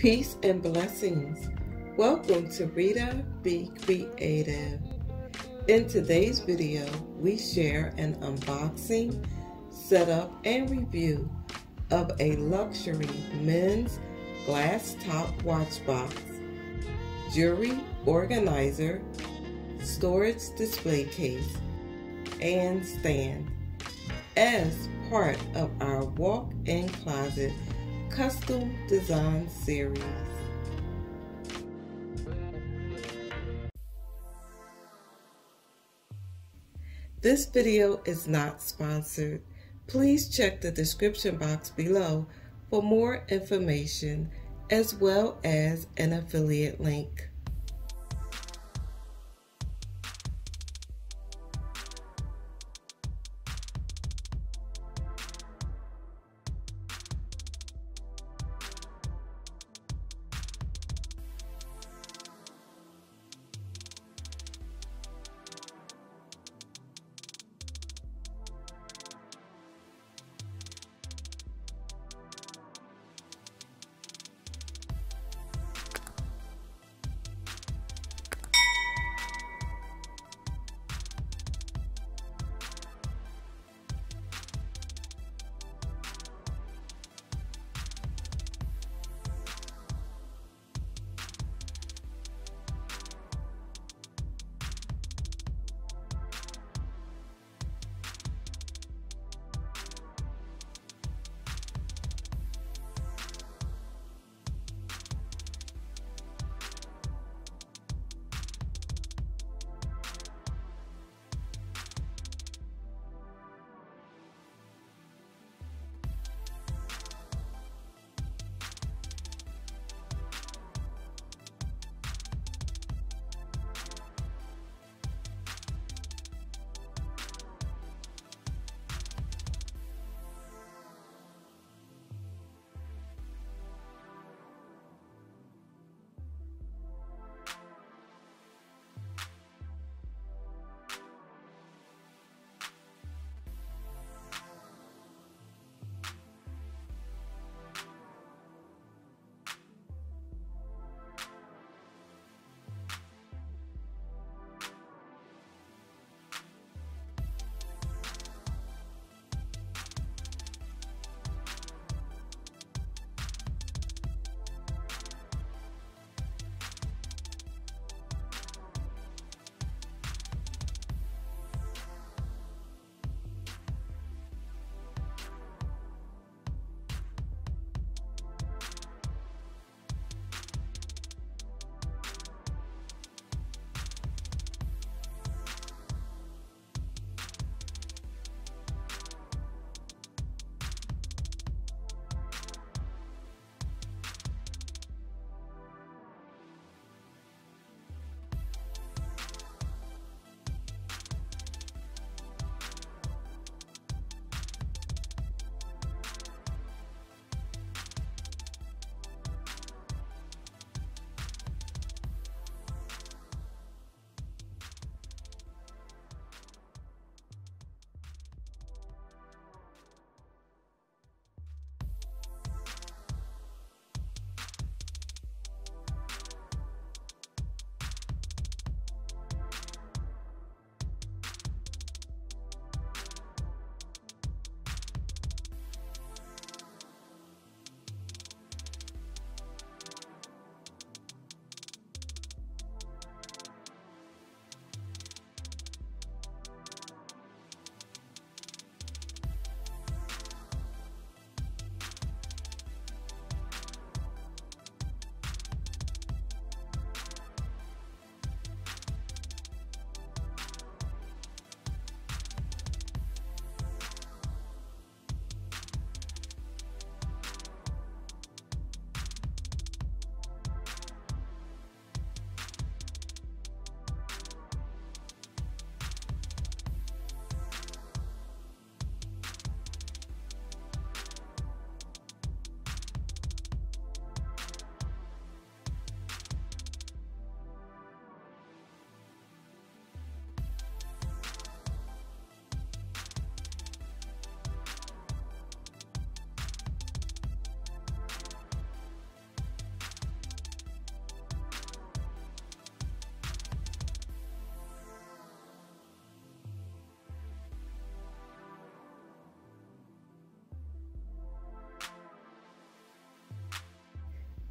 Peace and blessings. Welcome to Rita Be Creative. In today's video, we share an unboxing, setup, and review of a luxury men's glass top watch box, jewelry organizer, storage display case, and stand as part of our walk-in closet custom design series. This video is not sponsored. Please check the description box below for more information as well as an affiliate link.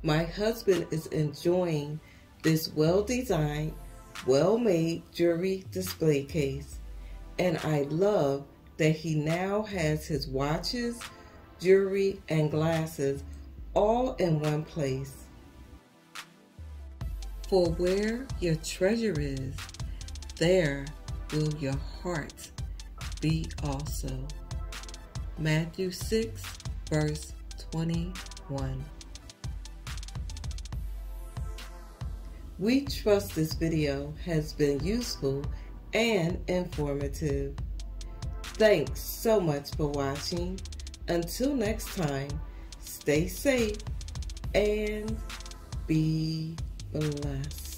My husband is enjoying this well-designed, well-made jewelry display case, and I love that he now has his watches, jewelry, and glasses all in one place. For where your treasure is, there will your heart be also. Matthew 6, verse 21. We trust this video has been useful and informative. Thanks so much for watching. Until next time, stay safe and be blessed.